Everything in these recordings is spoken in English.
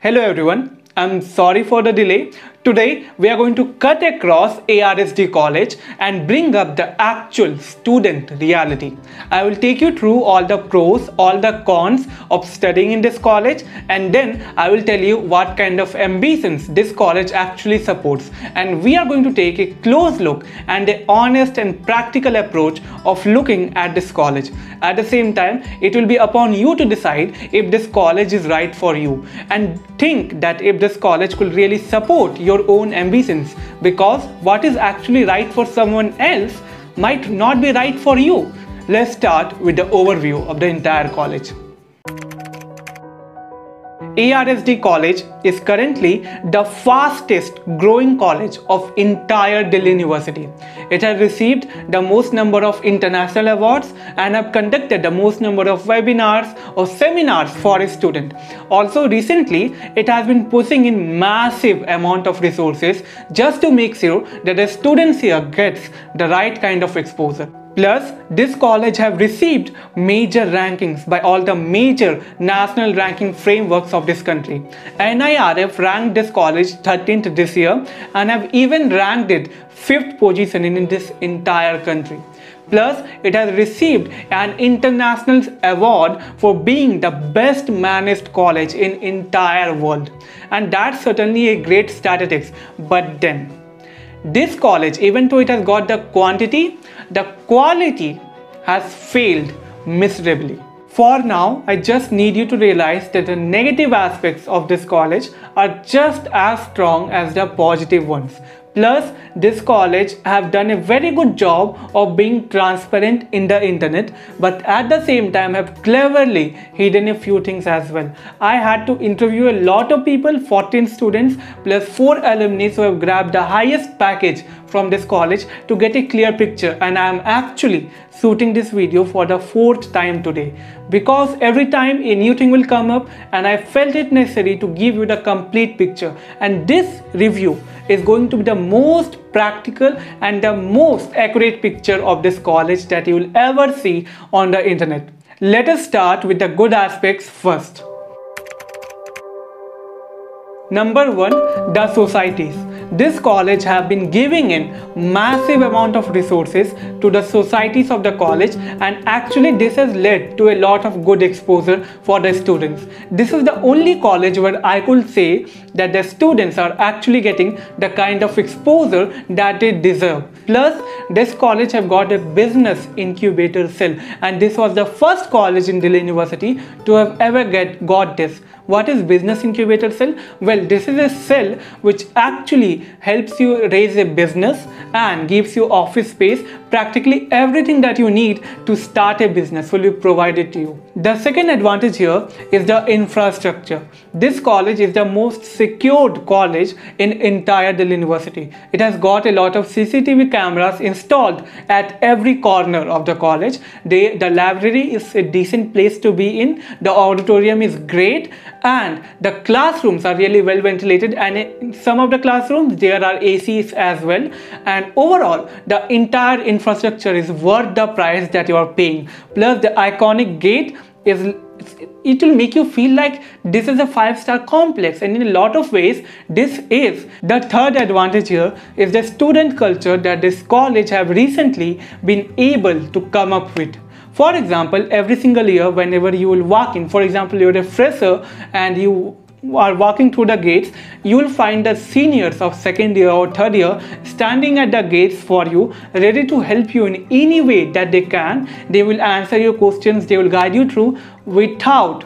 Hello everyone, I'm sorry for the delay. Today we are going to cut across ARSD college and bring up the actual student reality. I will take you through all the pros, all the cons of studying in this college and then I will tell you what kind of ambitions this college actually supports and we are going to take a close look and an honest and practical approach of looking at this college. At the same time, it will be upon you to decide if this college is right for you and think that if this college could really support your own ambitions because what is actually right for someone else might not be right for you. Let's start with the overview of the entire college. ARSD College is currently the fastest growing college of entire Delhi University. It has received the most number of international awards and have conducted the most number of webinars or seminars for its students. Also recently, it has been pushing in massive amount of resources just to make sure that the students here gets the right kind of exposure. Plus, this college have received major rankings by all the major national ranking frameworks of this country. NIRF ranked this college 13th this year and have even ranked it 5th position in this entire country. Plus, it has received an international award for being the best managed college in entire world. And that's certainly a great statistics. But then, this college, even though it has got the quantity, the quality has failed miserably. For now, I just need you to realize that the negative aspects of this college are just as strong as the positive ones. Plus, this college have done a very good job of being transparent in the internet, but at the same time have cleverly hidden a few things as well. I had to interview a lot of people, 14 students plus 4 alumni who have grabbed the highest package from this college to get a clear picture and I am actually shooting this video for the fourth time today because every time a new thing will come up and I felt it necessary to give you the complete picture and this review is going to be the most practical and the most accurate picture of this college that you will ever see on the internet. Let us start with the good aspects first. Number one, the societies this college have been giving in massive amount of resources to the societies of the college and actually this has led to a lot of good exposure for the students. This is the only college where I could say that the students are actually getting the kind of exposure that they deserve. Plus, this college have got a business incubator cell and this was the first college in Delhi University to have ever get got this. What is business incubator cell? Well, this is a cell which actually helps you raise a business and gives you office space. Practically everything that you need to start a business will be provided to you. The second advantage here is the infrastructure. This college is the most secured college in entire Delhi University. It has got a lot of CCTV cameras installed at every corner of the college. They, the library is a decent place to be in. The auditorium is great and the classrooms are really well ventilated and in some of the classrooms there are ACs as well and overall the entire infrastructure is worth the price that you are paying plus the iconic gate is it will make you feel like this is a five star complex. And in a lot of ways this is the third advantage here is the student culture that this college have recently been able to come up with. For example, every single year, whenever you will walk in, for example, you're a fresher and you are walking through the gates, you will find the seniors of second year or third year standing at the gates for you, ready to help you in any way that they can. They will answer your questions, they will guide you through without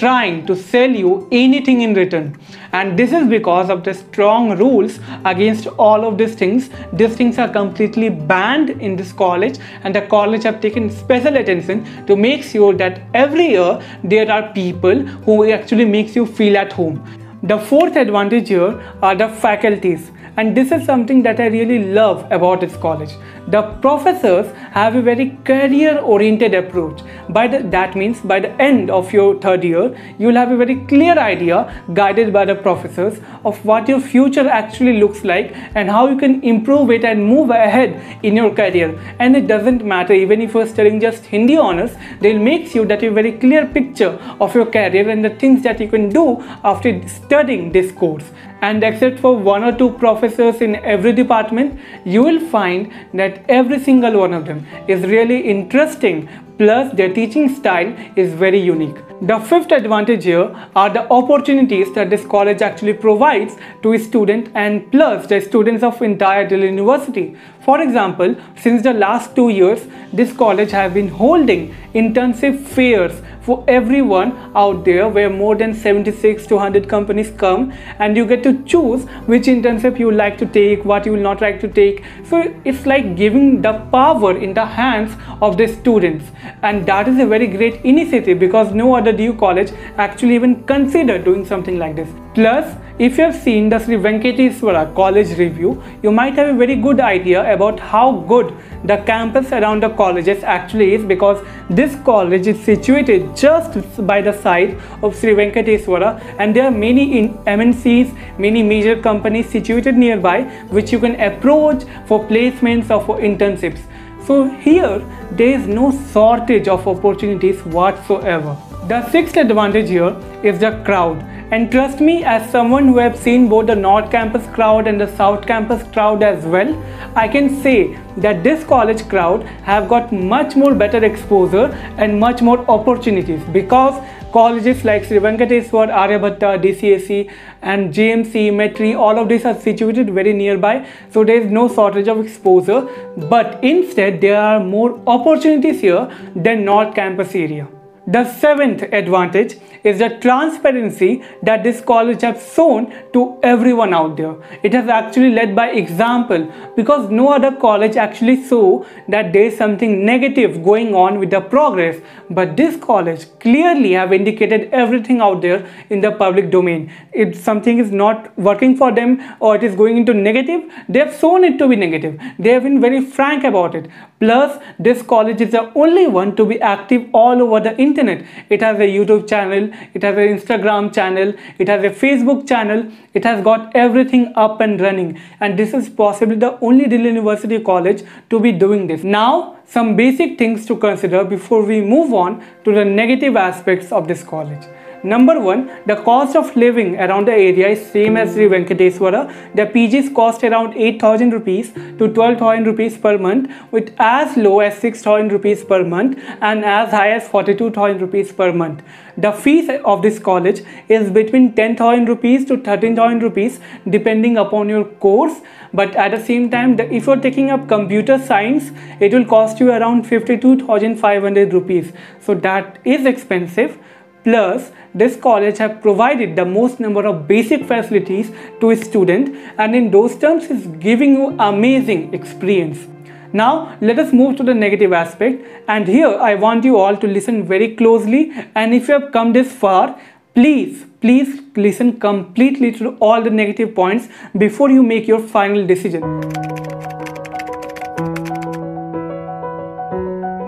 trying to sell you anything in return. And this is because of the strong rules against all of these things. These things are completely banned in this college and the college have taken special attention to make sure that every year there are people who actually makes you feel at home. The fourth advantage here are the faculties and this is something that I really love about this college. The professors have a very career oriented approach. By the, that means by the end of your third year, you will have a very clear idea guided by the professors of what your future actually looks like and how you can improve it and move ahead in your career. And it doesn't matter even if you're studying just Hindi honors, they'll make you that a very clear picture of your career and the things that you can do after studying this course and except for one or two professors in every department you will find that every single one of them is really interesting plus their teaching style is very unique. The fifth advantage here are the opportunities that this college actually provides to its students and plus the students of entire Delhi University. For example, since the last two years, this college has been holding intensive fairs for everyone out there where more than 76 to 100 companies come and you get to choose which internship you like to take what you will not like to take. So it's like giving the power in the hands of the students. And that is a very great initiative because no other DU college actually even consider doing something like this plus if you have seen the Sri Venkateswara college review, you might have a very good idea about how good the campus around the colleges actually is because this college is situated just by the side of Sri Venkateswara and there are many MNCs, many major companies situated nearby which you can approach for placements or for internships. So here there is no shortage of opportunities whatsoever. The sixth advantage here is the crowd and trust me, as someone who have seen both the North Campus crowd and the South Campus crowd as well, I can say that this college crowd have got much more better exposure and much more opportunities because colleges like Sri Venkateswar, Aryabhatta, DCAC and JMC, Maitreyi, all of these are situated very nearby. So there is no shortage of exposure. But instead, there are more opportunities here than North Campus area. The seventh advantage is the transparency that this college has shown to everyone out there. It has actually led by example because no other college actually saw that there is something negative going on with the progress but this college clearly have indicated everything out there in the public domain. If something is not working for them or it is going into negative, they have shown it to be negative. They have been very frank about it. Plus, this college is the only one to be active all over the internet. It has a YouTube channel, it has an Instagram channel, it has a Facebook channel, it has got everything up and running. And this is possibly the only Delhi University college to be doing this. Now, some basic things to consider before we move on to the negative aspects of this college. Number one, the cost of living around the area is same as the Venkateswara. The PGs cost around 8,000 rupees to 12,000 rupees per month with as low as 6,000 rupees per month and as high as 42,000 rupees per month. The fees of this college is between 10,000 rupees to 13,000 rupees depending upon your course but at the same time the, if you're taking up computer science it will cost you around 52,500 rupees so that is expensive Plus, this college have provided the most number of basic facilities to a student and in those terms is giving you amazing experience. Now, let us move to the negative aspect and here I want you all to listen very closely and if you have come this far, please, please listen completely to all the negative points before you make your final decision.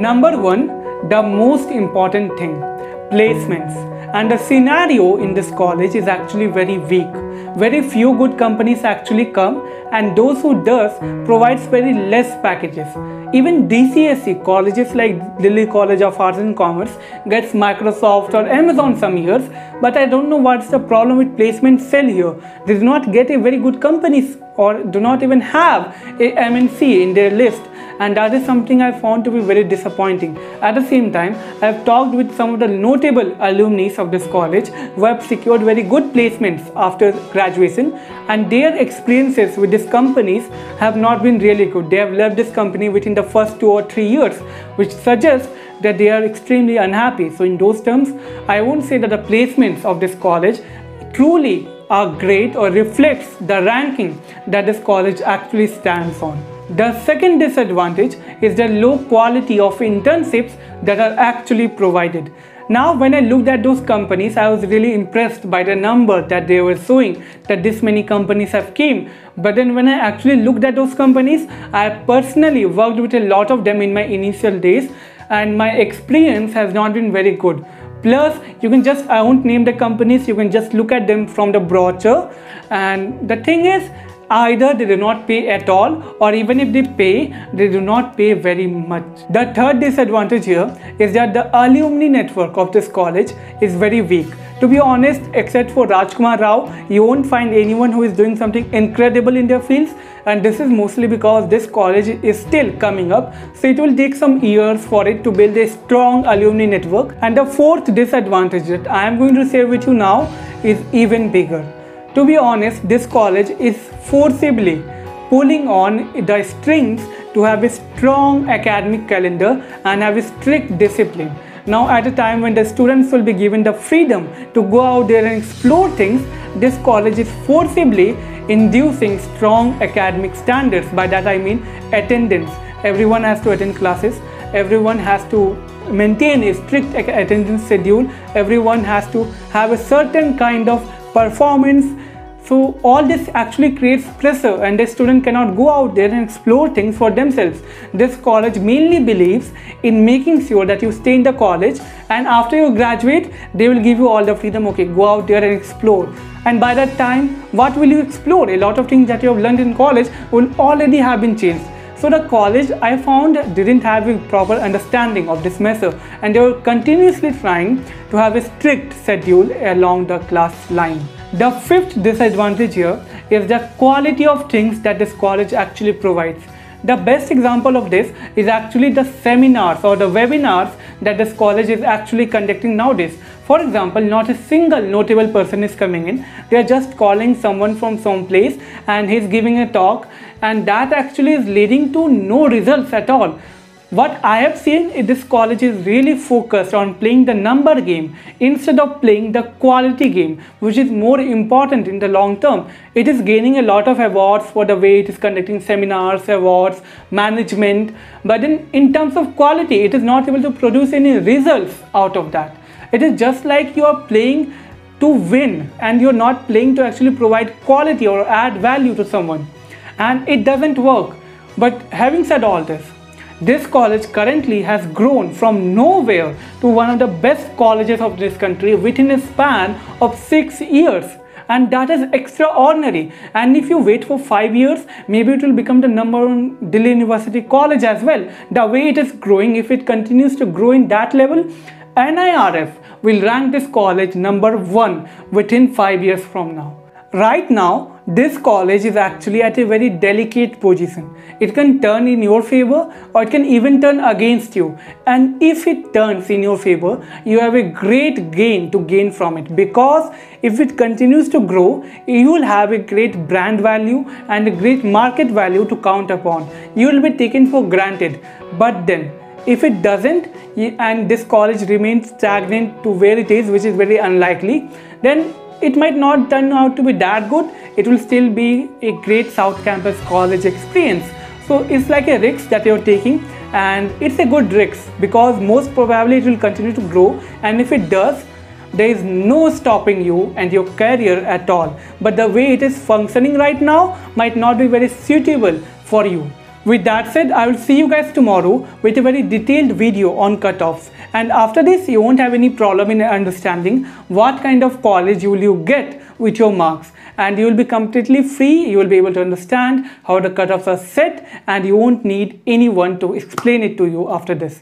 Number one, the most important thing placements. And the scenario in this college is actually very weak. Very few good companies actually come and those who does provides very less packages. Even DCAC colleges like Delhi College of Arts and Commerce gets Microsoft or Amazon some years but I don't know what's the problem with placement cell here. They do not get a very good companies or do not even have a MNC in their list and that is something I found to be very disappointing. At the same time, I have talked with some of the notable alumni of this college who have secured very good placements after graduation and their experiences with these companies have not been really good. They have left this company within the first two or three years which suggests that they are extremely unhappy. So in those terms, I won't say that the placements of this college truly are great or reflects the ranking that this college actually stands on. The second disadvantage is the low quality of internships that are actually provided. Now when I looked at those companies, I was really impressed by the number that they were showing that this many companies have came. But then when I actually looked at those companies, I personally worked with a lot of them in my initial days and my experience has not been very good. Plus, you can just, I won't name the companies, you can just look at them from the brochure. And the thing is, either they do not pay at all or even if they pay they do not pay very much. The third disadvantage here is that the alumni network of this college is very weak. To be honest except for Rajkummar Rao you won't find anyone who is doing something incredible in their fields and this is mostly because this college is still coming up. So it will take some years for it to build a strong alumni network. And the fourth disadvantage that i am going to share with you now is even bigger to be honest, this college is forcibly pulling on the strings to have a strong academic calendar and have a strict discipline. Now at a time when the students will be given the freedom to go out there and explore things, this college is forcibly inducing strong academic standards. By that I mean attendance. Everyone has to attend classes. Everyone has to maintain a strict attendance schedule. Everyone has to have a certain kind of performance. So all this actually creates pressure and the student cannot go out there and explore things for themselves. This college mainly believes in making sure that you stay in the college and after you graduate they will give you all the freedom. Okay go out there and explore. And by that time what will you explore? A lot of things that you have learned in college will already have been changed so the college I found didn't have a proper understanding of this measure and they were continuously trying to have a strict schedule along the class line. The fifth disadvantage here is the quality of things that this college actually provides. The best example of this is actually the seminars or the webinars that this college is actually conducting nowadays. For example, not a single notable person is coming in. They are just calling someone from some place and he's giving a talk and that actually is leading to no results at all. What I have seen is this college is really focused on playing the number game instead of playing the quality game, which is more important in the long term. It is gaining a lot of awards for the way it is conducting seminars, awards, management, but in, in terms of quality, it is not able to produce any results out of that. It is just like you are playing to win and you're not playing to actually provide quality or add value to someone. And it doesn't work. But having said all this, this college currently has grown from nowhere to one of the best colleges of this country within a span of 6 years. And that is extraordinary. And if you wait for 5 years maybe it will become the number one Delhi University college as well. The way it is growing if it continues to grow in that level NIRF will rank this college number 1 within 5 years from now. Right now this college is actually at a very delicate position. It can turn in your favor or it can even turn against you. And if it turns in your favor, you have a great gain to gain from it because if it continues to grow, you will have a great brand value and a great market value to count upon. You will be taken for granted. But then, if it doesn't and this college remains stagnant to where it is, which is very unlikely, then it might not turn out to be that good. It will still be a great south campus college experience. So it's like a risk that you're taking and it's a good risk because most probably it will continue to grow. And if it does there is no stopping you and your career at all. But the way it is functioning right now might not be very suitable for you with that said, I will see you guys tomorrow with a very detailed video on cutoffs. And after this, you won't have any problem in understanding what kind of college you will you get with your marks. And you will be completely free. You will be able to understand how the cutoffs are set and you won't need anyone to explain it to you after this.